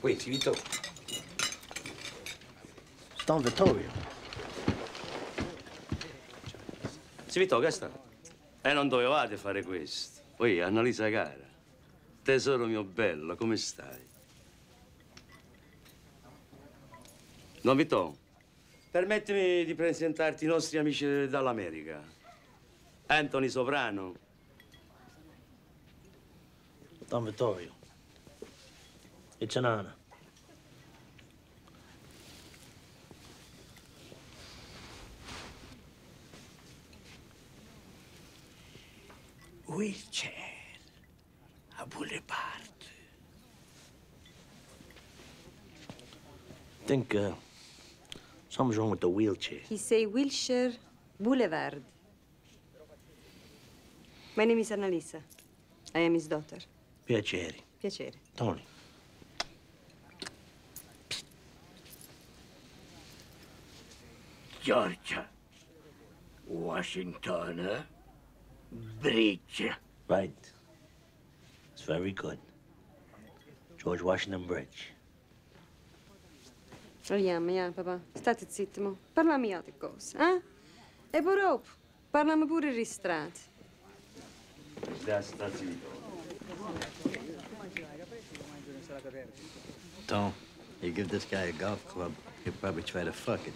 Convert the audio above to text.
Wait, Vito. Don Vittorio. Si Vito, che sta? E non dovevate fare questo. Poi, Annalisa cara, tesoro mio bello, come stai? Don Vito, permettimi di presentarti i nostri amici dall'America. Anthony Soprano, Don Vittorio. It's an honor. Wheelchair. A boulevard. think uh, something's wrong with the wheelchair. He say Wilshire Boulevard. My name is Annalisa. I am his daughter. Piacere. Piacere. Tony. Georgia. Washington. eh? Bridge. Right. It's very good. George Washington Bridge. Andiamo, ja, papà. State zitti, mo. Parliamo altre cose, eh? E poi dopo, parliamo pure ristrati. sta, sta zitto. Tom, you give this guy a golf club, he'll probably try to fuck it.